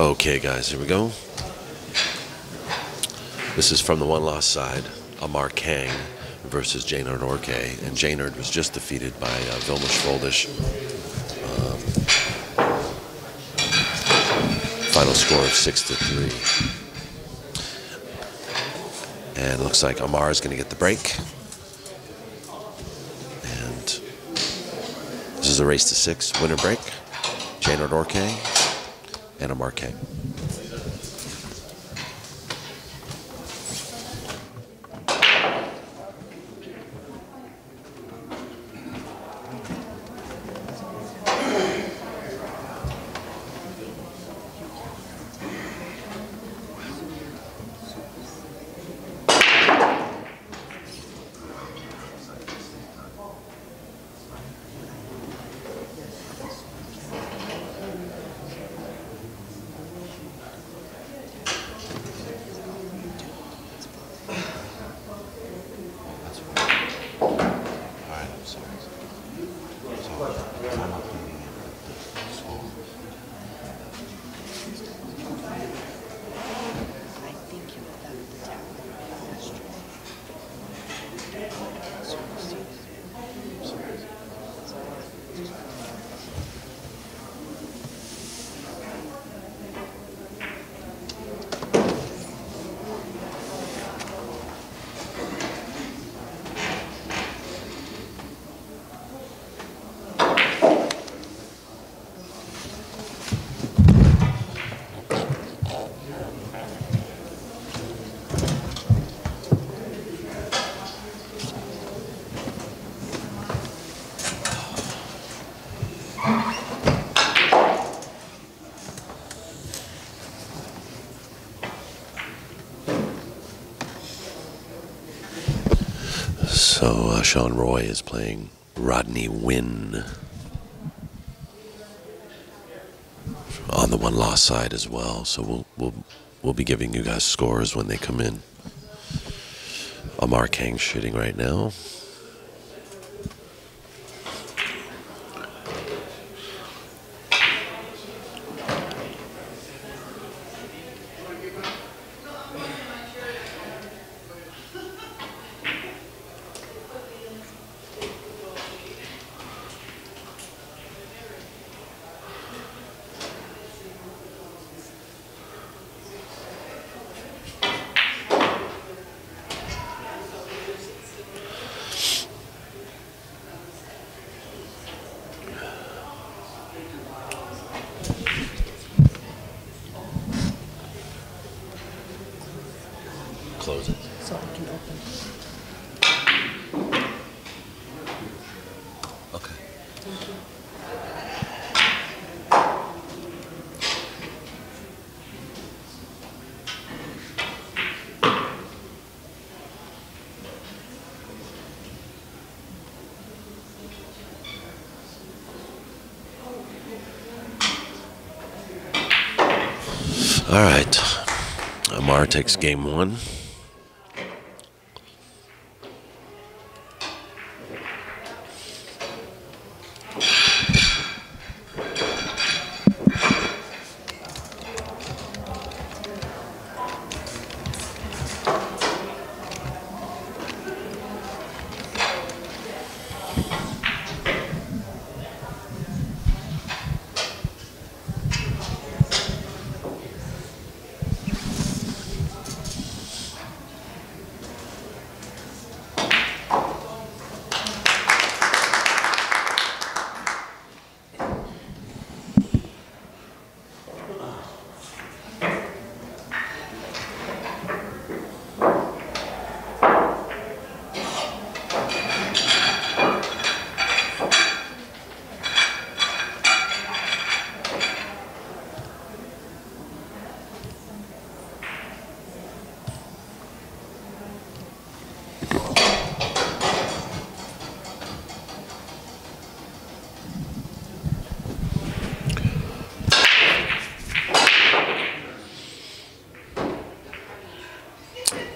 Okay, guys, here we go. This is from the one lost side, Amar Kang versus Jaynard Orque. And Jaynard was just defeated by uh, Vilmos Foldes. Um, final score of 6 to 3. And it looks like Amar is going to get the break. And this is a race to six, winner break. Jaynard Orque and Amar Kang. So uh, Sean Roy is playing Rodney Wynn on the one loss side as well. So we'll we'll we'll be giving you guys scores when they come in. Amar Kang shooting right now. Close it. So I can open. Okay. All right. Amar takes game one.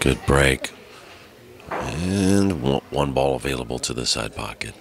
Good break. And one- ball available to the side pocket.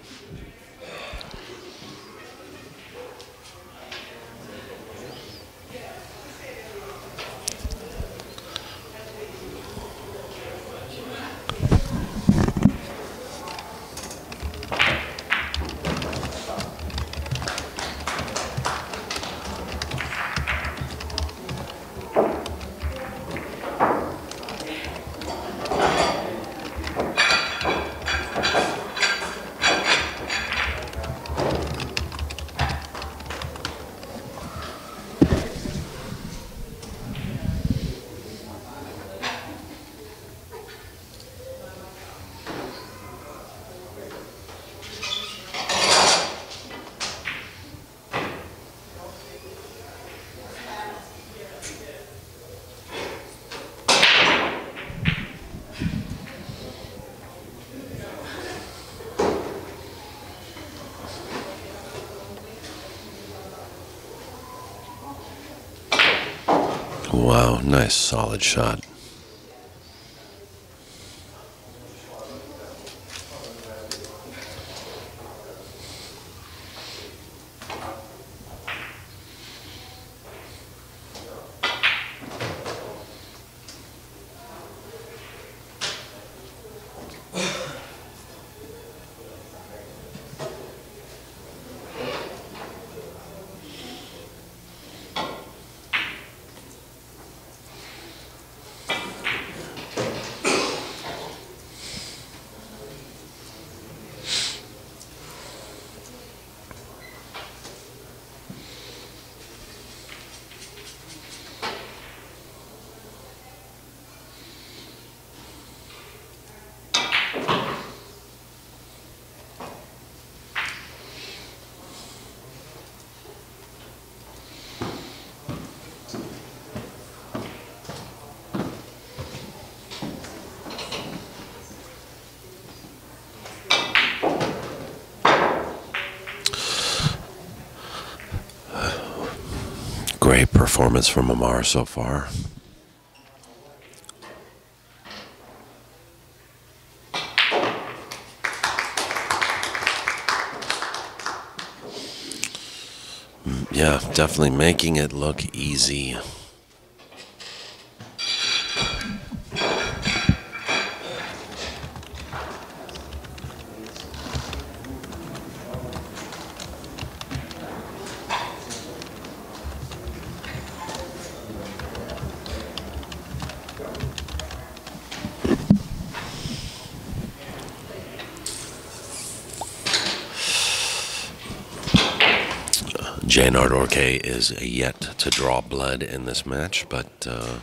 Wow, nice solid shot. Great performance from Amar so far. Mm, yeah, definitely making it look easy. Orque is yet to draw blood in this match, but uh,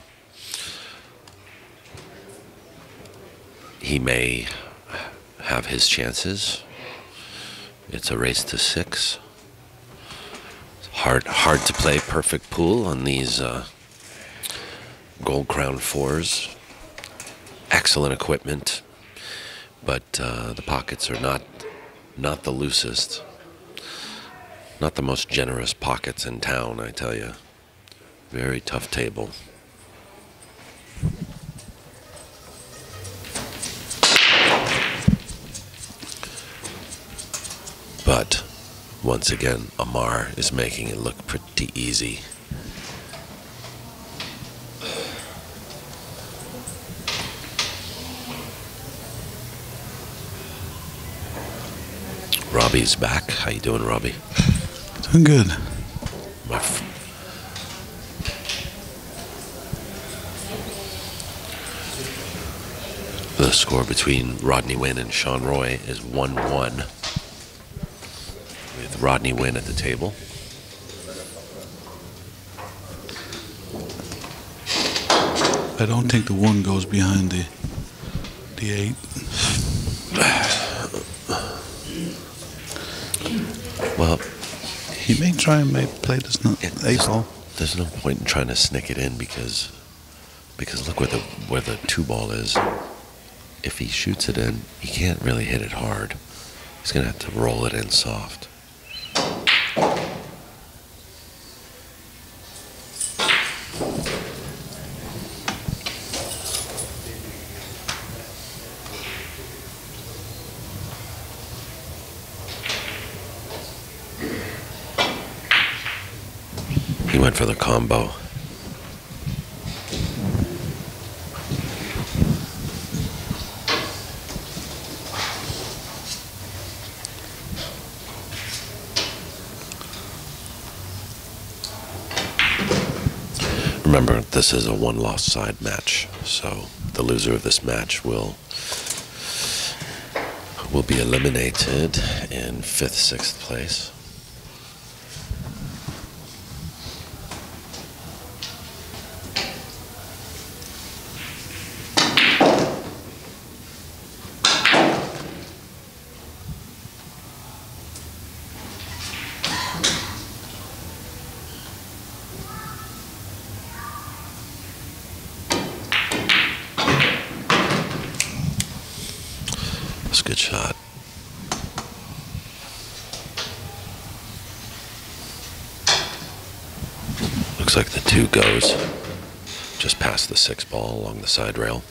he may have his chances. It's a race to six. hard, hard to play perfect pool on these uh, Gold Crown fours. Excellent equipment, but uh, the pockets are not not the loosest. Not the most generous pockets in town, I tell you. Very tough table. But once again, Amar is making it look pretty easy. Robbie's back. How you doing, Robbie? Doing good. The score between Rodney Wynn and Sean Roy is 1 1. With Rodney Wynn at the table. I don't think the one goes behind the the eight. Well, He may try and make play this not eight just- ball. there's no point in trying to snick it in because because look where the where the two ball is. If he shoots it in, he can't really hit it hard. He's gonna have to roll it in soft. For the combo. Remember, this is a one loss side match, so the loser of this match will will be eliminated in fifth, sixth place. That's a good shot. Looks like the two goes. just past the six ball along the side rail.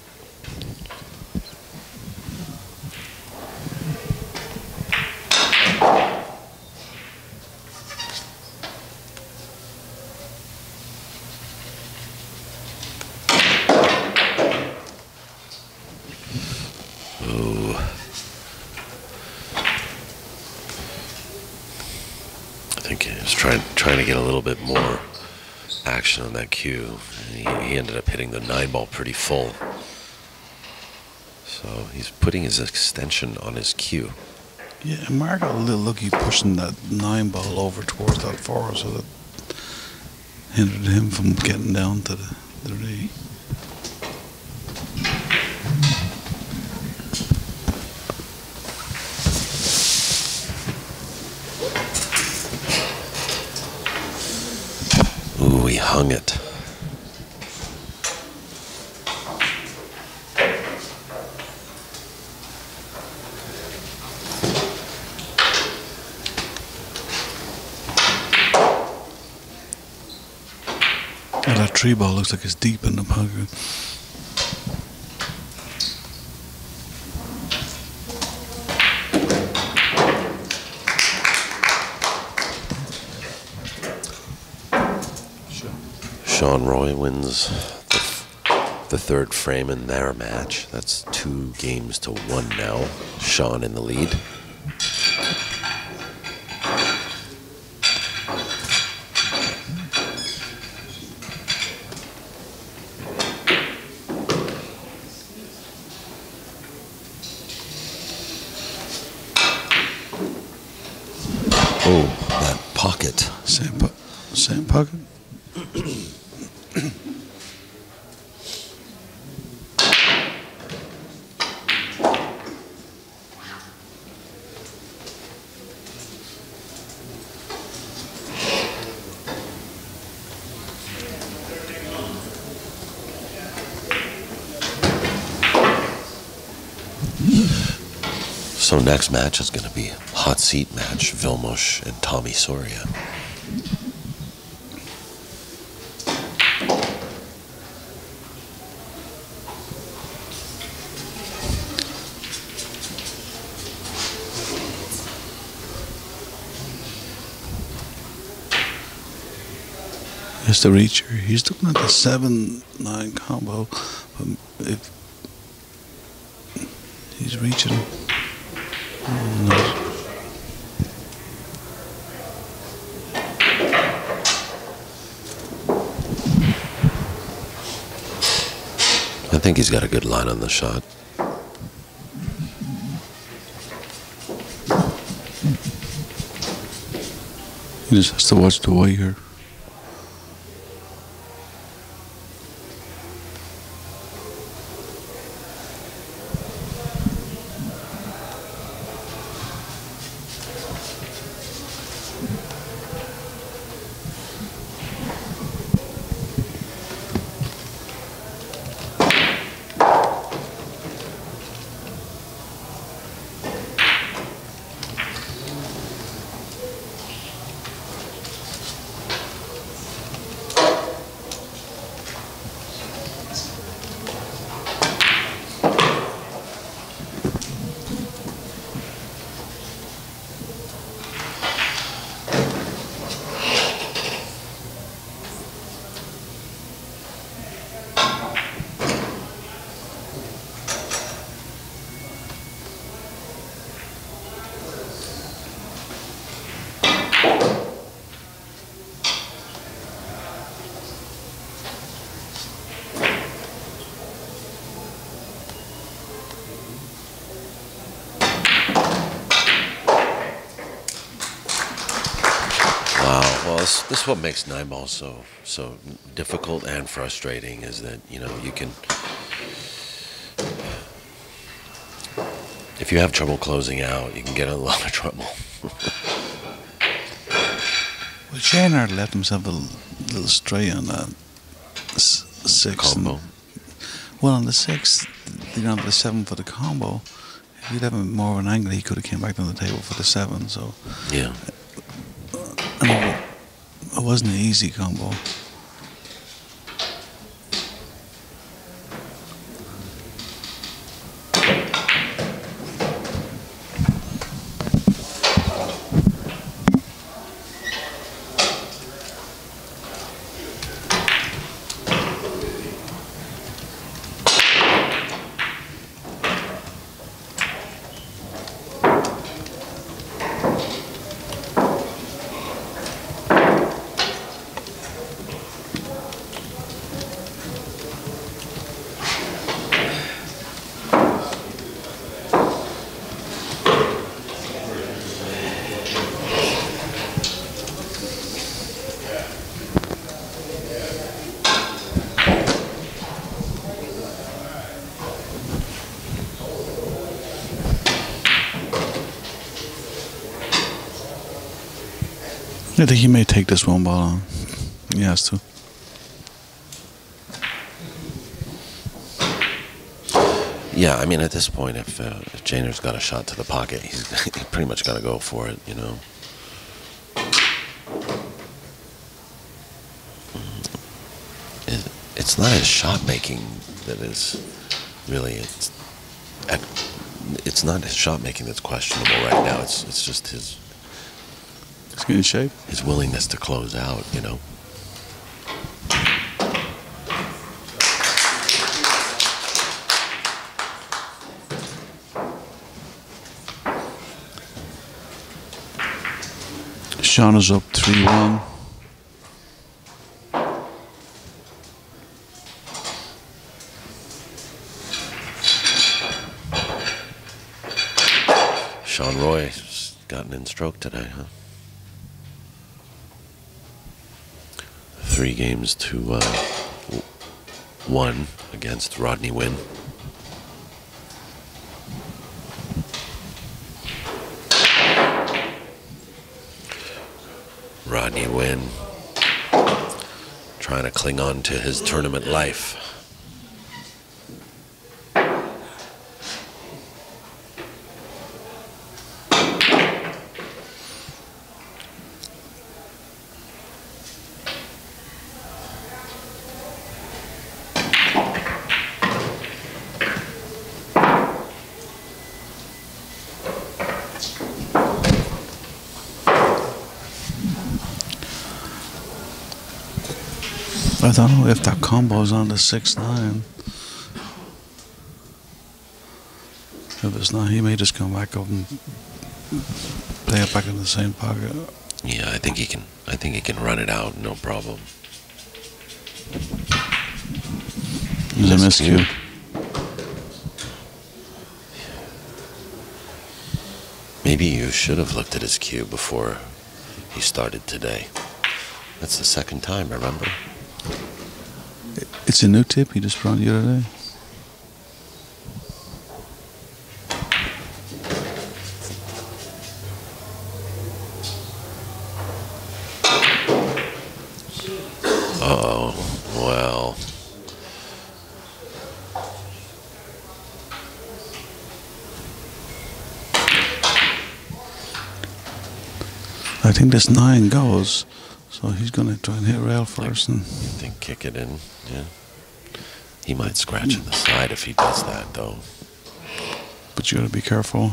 Ooh. I think he was trying trying to get a little bit more action on that cue. He, he ended up hitting the nine ball pretty full. So he's putting his extension on his cue. Yeah, Mark got a little lucky pushing that nine ball over towards that four, so that hindered him from getting down to the three. Ooh, he hung it. And that tree ball looks like it's deep in the pocket. Sean Roy wins the, the third frame in their match. That's two games to one now. Sean in the lead. Oh, that pocket. Same, same pocket. So next match is going to be hot seat match, Vilmos and Tommy Soria. The reacher. He's looking at the seven nine combo, but if he's reaching, no. I think he's got a good line on the shot. He just has to watch the wire. Wow. Well, this, this is what makes nine ball so so difficult and frustrating is that you know you can if you have trouble closing out, you can get in a lot of trouble. Well, Jaynard left himself a little stray on that six. Combo. well, on the six, you know, the seven for the combo. If he'd have more of an angle, he could have came back on the table for the seven. So Yeah. It wasn't an easy combo. I think he may take this one ball on. He has to. Yeah, I mean, at this point, if, uh, if Jainer's got a shot to the pocket, he's he pretty much got to go for it, you know. It, it's not his shot making that is really it's it's not his shot making that's questionable right now. It's it's just his in shape. his willingness to close out, you know. Sean is up 3 1. Sean Roy's gotten in stroke today, huh? Three games to uh, one against Rodney Wynn. Rodney Wynn trying to cling on to his tournament life. I don't know if that combo's on the 6 9. If it's not, he may just come back up and play it back in the same pocket. Yeah, I think he can. I think he can run it out, no problem. There's a miscue. Maybe you should have looked at his cue before he started today. That's the second time, remember? It's a new tip he just brought the other day. Oh, well. I think this 9 goes, so he's going to try and hit rail first. And think kick it in? Yeah. He might scratch in the side if he does that, though. But you got to be careful.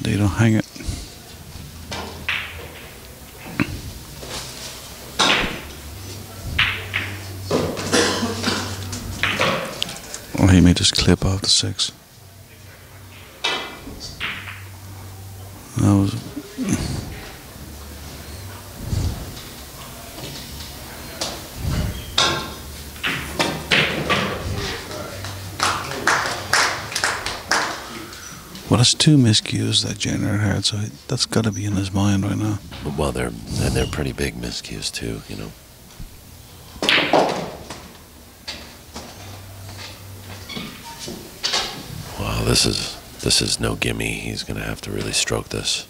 They don't hang it. Or he may just clip off the six. That was. That's two miscues that Jenner had, so that's got to be in his mind right now. Well, they're and they're pretty big miscues too, you know. Wow, this is this is no gimme. He's gonna have to really stroke this.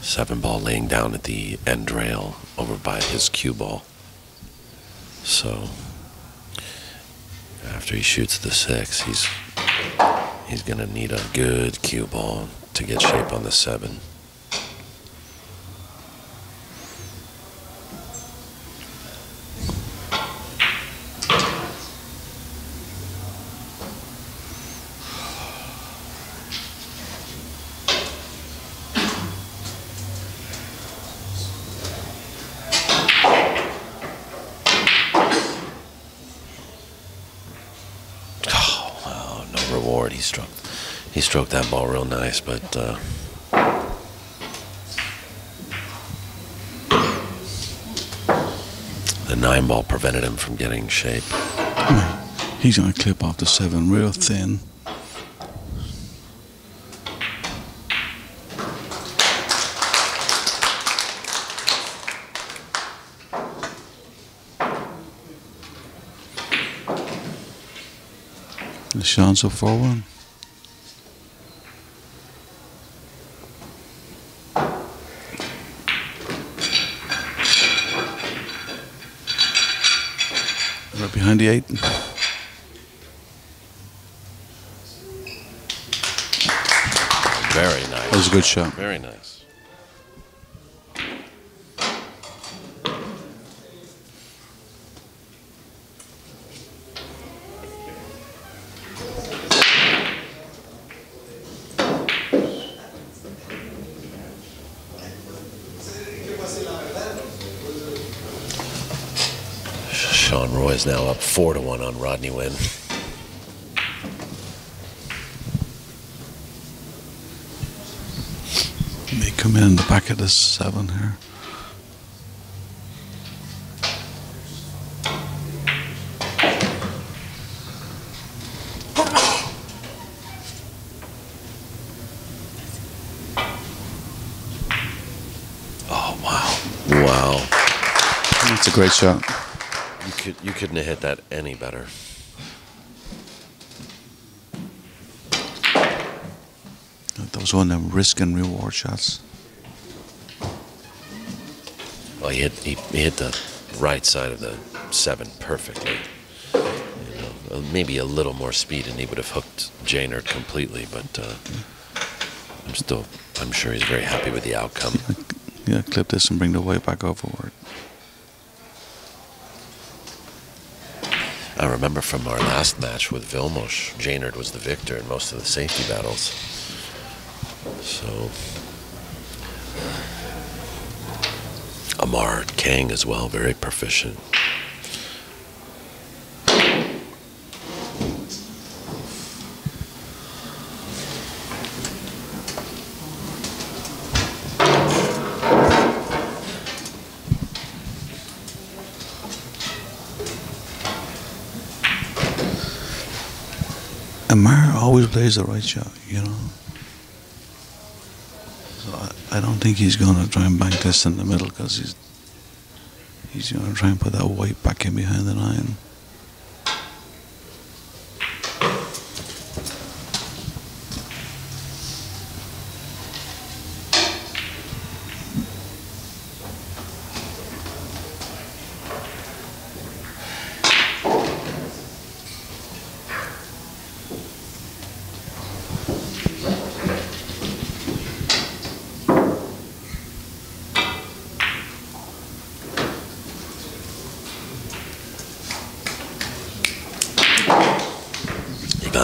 Seven ball laying down at the end rail over by his cue ball. So after he shoots the six, he's he's gonna need a good cue ball to get shape on the seven. Oh, wow, no reward. He struck, he stroked that ball real nice, but uh, the nine ball prevented him from getting shape. He's going to clip off the seven real thin. chance of 4-1. Right behind the 8. Very nice. That was a good shot. Very nice. Sean Roy is now up four to one on Rodney Wynn. May come in the back of the seven here. Oh wow, wow! That's a great shot. You could you couldn't have hit that any better. That was one of them risk and reward shots. Well, he hit he, he hit the right side of the seven perfectly. You know, uh, maybe a little more speed, and he would have hooked Jaynard completely. But uh, I'm still I'm sure he's very happy with the outcome. Yeah, clip this and bring the weight back overboard. I remember from our last match with Vilmos, Jaynard was the victor in most of the safety battles. So Amar Kang as well, very proficient. Amar always plays the right shot, you know. So I, I don't think he's going to try and bank this in the middle because he's he's going to try and put that white back in behind the nine.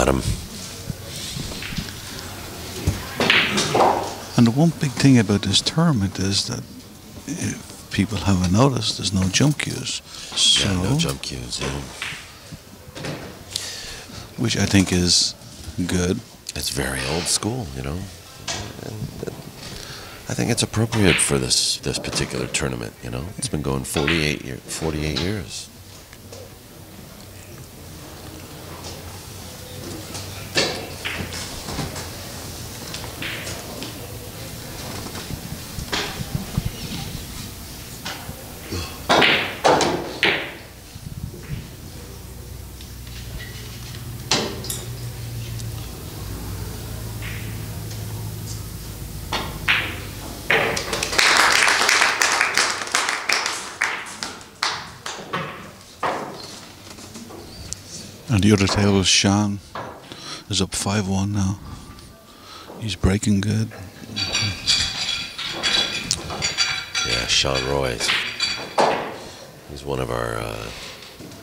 Him. And the one big thing about this tournament is that if people haven't noticed, there's no jump cues. So, Yeah, no jump cues. Yeah. which I think is good. It's very old school, you know. And, I think it's appropriate for this this particular tournament. You know, it's been going 48 year, 48 years. Is Sean is up 5 1 now. He's breaking good. Yeah, Sean Royce. He's one of our uh,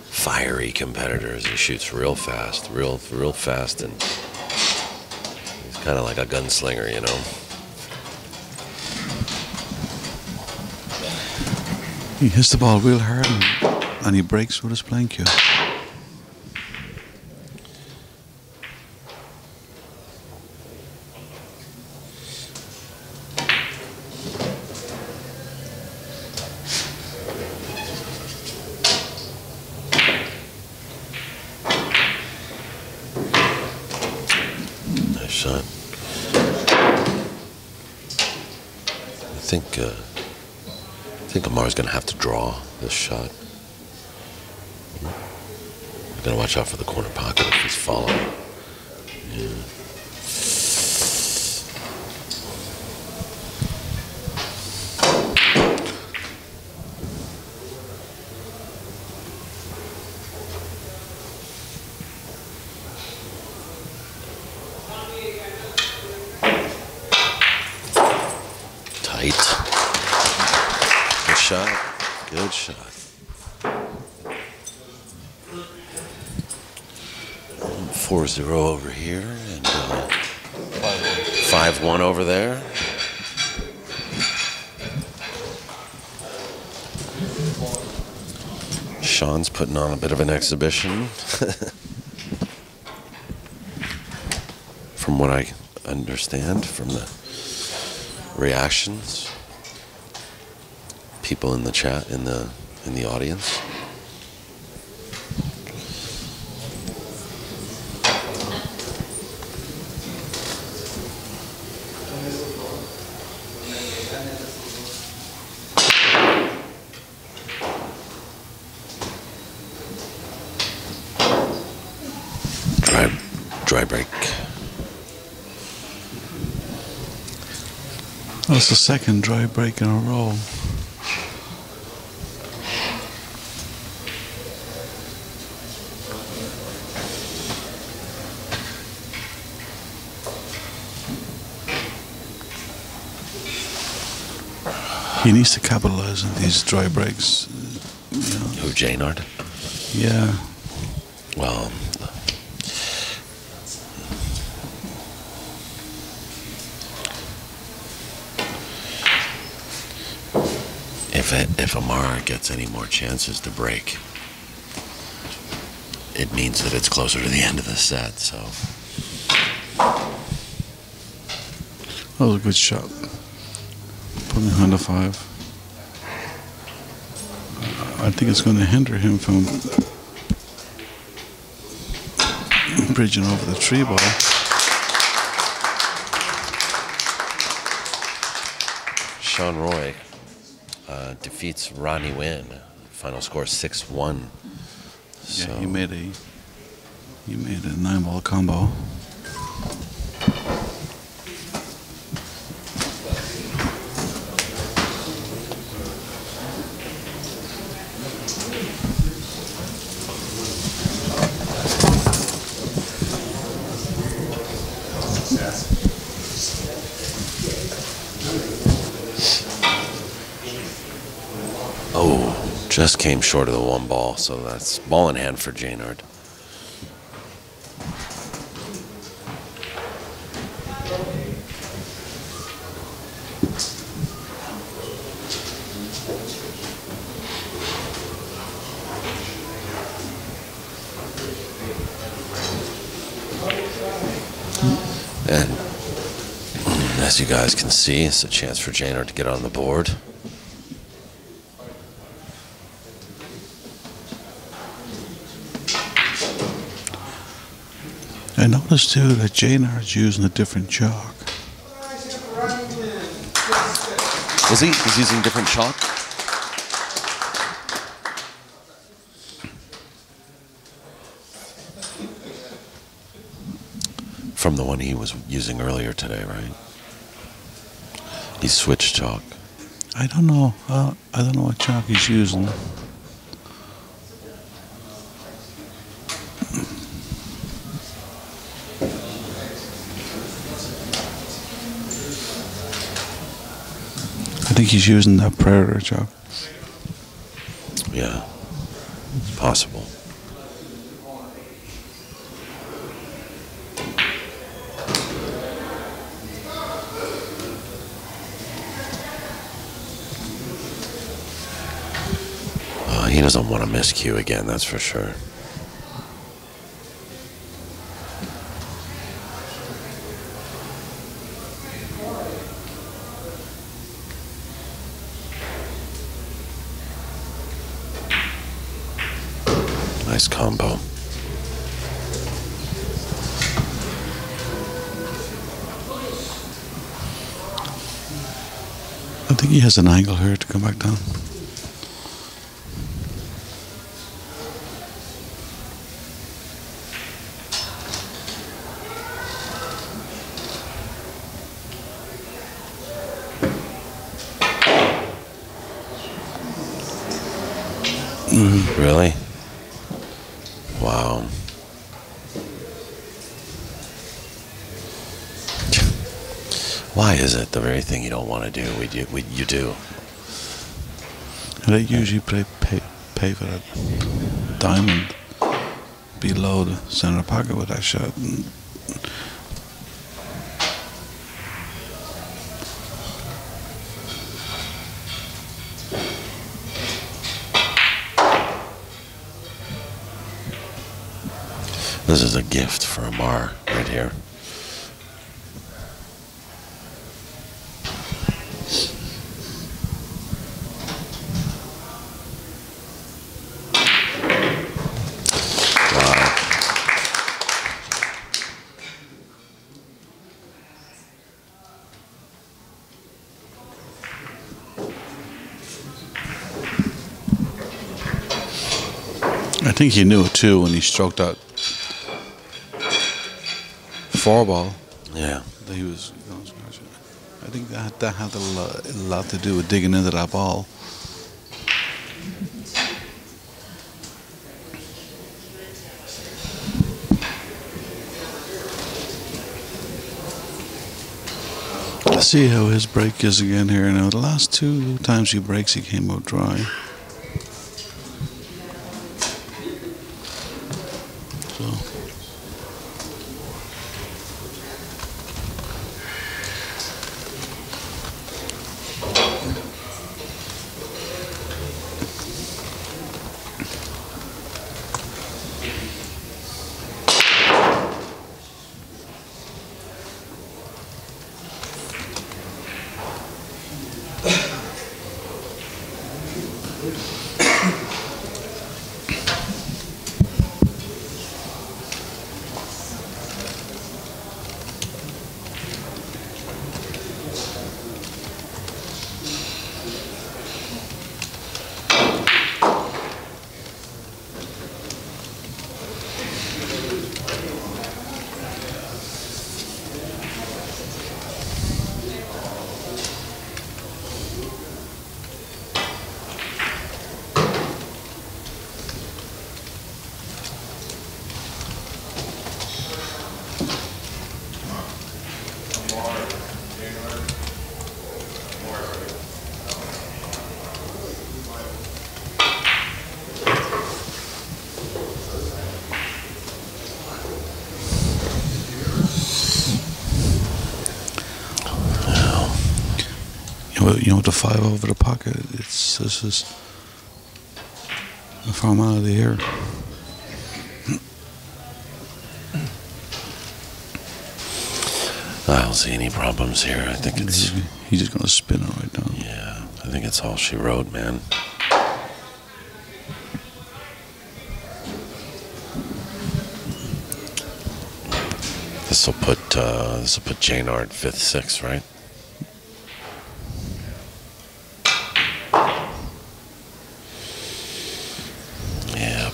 fiery competitors. He shoots real fast, real real fast, and he's kind of like a gunslinger, you know. He hits the ball real hard and, and he breaks with his playing cue. Watch out for the corner pocket if he's following. Yeah. Tight. Good shot. Good shot. Four zero over here and uh, five one over there. Sean's putting on a bit of an exhibition. from what I understand from the reactions, people in the chat in the in the audience. Dry, dry break. That's the second dry break in a row. He needs to capitalize on these dry breaks. You know. Who, Jaynard? Yeah. Well, if it, if Amara gets any more chances to break, it means that it's closer to the end of the set. So That was a good shot. Putting under five. I think it's going to hinder him from bridging over the tree ball. Sean Roy defeats Ronnie Wynn. Final score six one. So Yeah, he made a he made a nine ball combo. oh, just came short of the one ball. So that's ball in hand for Jaynard. And mm, as you guys can see, it's a chance for Jaynard to get on the board. I noticed too that Jaynard's using a different chalk. Is he? He's using different chalk? From the one he was using earlier today, right? He switched chalk. I don't know. Uh, I don't know what chalk he's using. Think he's using that predator chalk. Yeah. It's possible. Uh, he doesn't want to miscue again, that's for sure. Nice combo. I think he has an angle here to come back down. Mm-hmm. Really? Wow. Why is it the very thing you don't want to do, we do we, you do? They usually pay, pay, pay for that diamond below the center pocket with that shot. And This is a gift for Amar right here. I think he knew it too when he stroked that four ball Yeah. that he was. I think that that had a lot, a lot to do with digging into that ball. See how his break is again here. Now, the last two times he breaks, he came out dry. You know, you know, the five over the pocket, it's this is from out of the air. I don't see any problems here. I think it's He's, he's just gonna spin it right now. yeah. I think it's all she wrote, man. This will put uh, this will put Jaynard fifth, sixth, right? Yeah.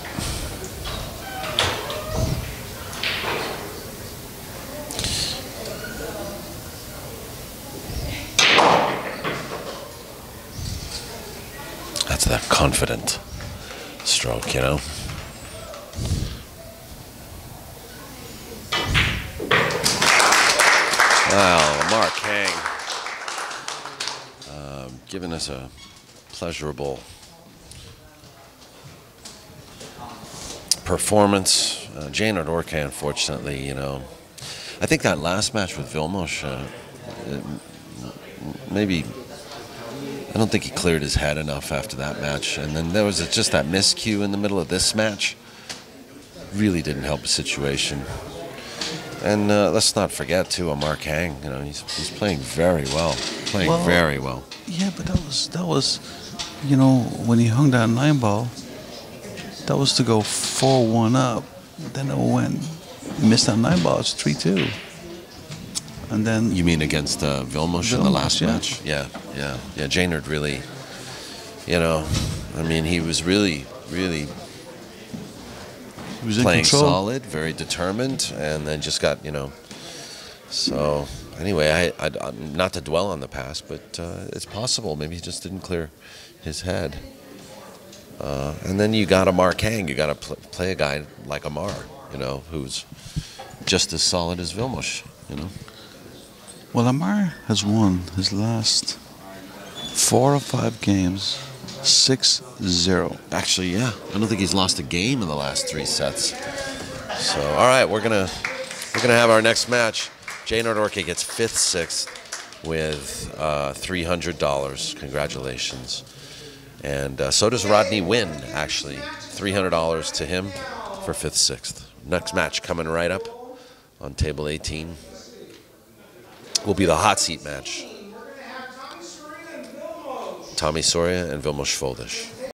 That's that confident stroke, you know? Well, Amar Kang us a pleasurable performance. Uh, Jaynard Orque, unfortunately, you know, I think that last match with Vilmos, uh, uh, maybe I don't think he cleared his head enough after that match. And then there was just that miscue in the middle of this match. Really didn't help the situation. And uh, let's not forget too, Amar Kang. You know, he's he's playing very well, playing Well- very well. Yeah, but that was that was, you know, when he hung that nine ball, that was to go four one up. Then it went missed that nine ball. It's three two. And then You mean against uh, Vilmos in the last yeah. match? Yeah, yeah, yeah. Jaynard really, you know, I mean, he was really, really he was playing solid, very determined, and then just got you know. So anyway, I, I not to dwell on the past, but uh, it's possible maybe he just didn't clear his head. Uh, and then you got Amar Kang. You got to pl- play a guy like Amar, you know, who's just as solid as Vilmos, you know. Well, Amar has won his last four or five games 6 0. Actually, yeah. I don't think he's lost a game in the last three sets. So, all right, we're gonna we're gonna have our next match. Jaynard Orque gets fifth, sixth with uh, three hundred dollars. Congratulations. And uh, so does Rodney Wynn. Actually, three hundred dollars to him for fifth, sixth. Next match coming right up on table eighteen will be the hot seat match. Tommy Soria and Vilmos Foldes.